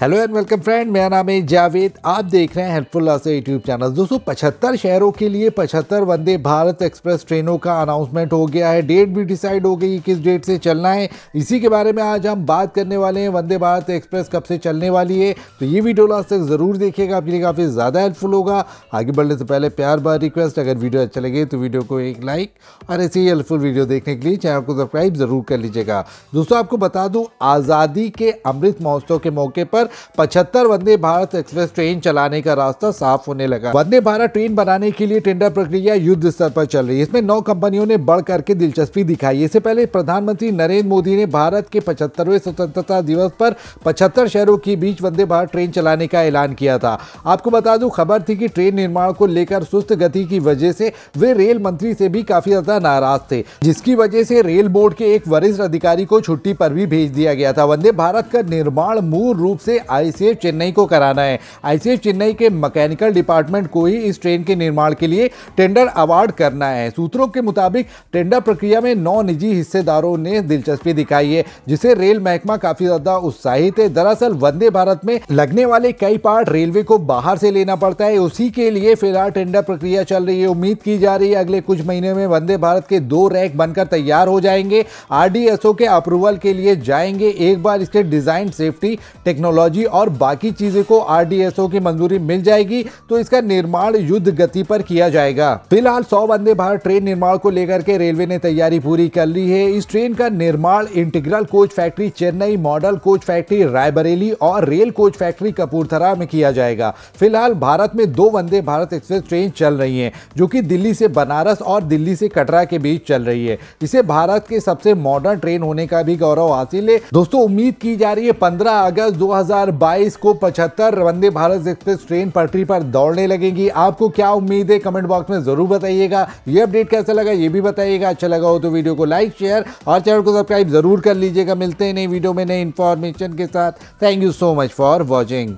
Hello and welcome friend मेरा नाम है जावेद। आप देख रहे हैं हेल्पफुल से यूट्यूब चैनल दोस्तों, पचहत्तर शहरों के लिए पचहत्तर वंदे भारत एक्सप्रेस ट्रेनों का अनाउंसमेंट हो गया है। डेट भी डिसाइड हो गई किस डेट से चलना है। इसी के बारे में आज हम बात करने वाले हैं। वंदे भारत एक्सप्रेस कब से चलने वाली है? तो ये वीडियो लास्ट तक ज़रूर देखिएगा। आपके लिए काफ़ी ज़्यादा हेल्पफुल होगा। आगे बढ़ने से पहले प्यार बार रिक्वेस्ट अगर वीडियो अच्छा लगे तो वीडियो को एक लाइक और ऐसे ही हेल्पफुल वीडियो देखने के लिए चैनल को सब्सक्राइब ज़रूर कर लीजिएगा। दोस्तों, आपको बता दूँ, आज़ादी के अमृत महोत्सव के मौके पर पचहत्तर वंदे भारत एक्सप्रेस ट्रेन चलाने का रास्ता साफ़ होने लगा। वंदे भारत ट्रेन बनाने के लिए टेंडर प्रक्रिया युद्ध स्तर पर चल रही है। इसमें नौ कंपनियों ने बढ़ करके दिलचस्पी दिखाई इससे पहले प्रधानमंत्री नरेंद्र मोदी ने भारत के पचहत्तरवें स्वतंत्रता दिवस पर पचहत्तर शहरों के बीच वंदे भारत ट्रेन चलाने का ऐलान किया था। आपको बता दूँ, खबर थी कि ट्रेन निर्माण को लेकर सुस्त गति की वजह से वे रेल मंत्री से भी काफ़ी ज़्यादा नाराज़ थे, जिसकी वजह से रेल बोर्ड के एक वरिष्ठ अधिकारी को छुट्टी पर भी भेज दिया गया था। वंदे भारत का निर्माण मूल रूप से आईसीएफ चेन्नई को कराना है। आईसीएफ चेन्नई के मैकेनिकल डिपार्टमेंट को ही इस ट्रेन के निर्माण के लिए टेंडर अवार्ड करना है। सूत्रों के मुताबिक टेंडर प्रक्रिया में नौ निजी हिस्सेदारों ने दिलचस्पी दिखाई है, जिसे रेल महकमा काफ़ी ज़्यादा उत्साहित है। दरअसल वंदे भारत में लगने वाले कई पार्ट रेलवे को बाहर से लेना पड़ता है। उसी के लिए फ़िलहाल टेंडर प्रक्रिया चल रही है। उम्मीद की जा रही है अगले कुछ महीने में वंदे भारत के दो रैक बनकर तैयार हो जाएँगे। आरडीएसओ के अप्रूवल के लिए जाएँगे। एक बार इसके डिज़ाइन, सेफ्टी, टेक्नोलॉजी और बाकी चीज़ें को आरडीएसओ की मंजूरी मिल जाएगी तो इसका निर्माण युद्ध गति पर किया जाएगा। फ़िलहाल सौ वंदे भारत ट्रेन निर्माण को लेकर के रेलवे ने तैयारी पूरी कर ली है। इस ट्रेन का निर्माण integral coach factory, Chennai model coach factory, Raebareli और रेल कोच फैक्ट्री कपूरथला में किया जाएगा। फ़िलहाल भारत में दो वंदे भारत एक्सप्रेस ट्रेन चल रही है, जो कि दिल्ली से बनारस और दिल्ली से कटरा के बीच चल रही है। इसे भारत के सबसे मॉडर्न ट्रेन होने का भी गौरव हासिल है। दोस्तों, उम्मीद की जा रही है, पंद्रह अगस्त दो को पचहत्तर, वंदे भारत एक्सप्रेस ट्रेन पटरी पर दौड़ने लगेंगी। आपको क्या उम्मीद है? कमेंट बॉक्स में ज़रूर बताइएगा। ये अपडेट कैसा लगा, ये भी बताइएगा। अच्छा लगा हो तो वीडियो को लाइक, शेयर और चैनल को सब्सक्राइब ज़रूर कर लीजिएगा। मिलते हैं नई वीडियो में नई इन्फॉर्मेशन के साथ। Thank you so much for watching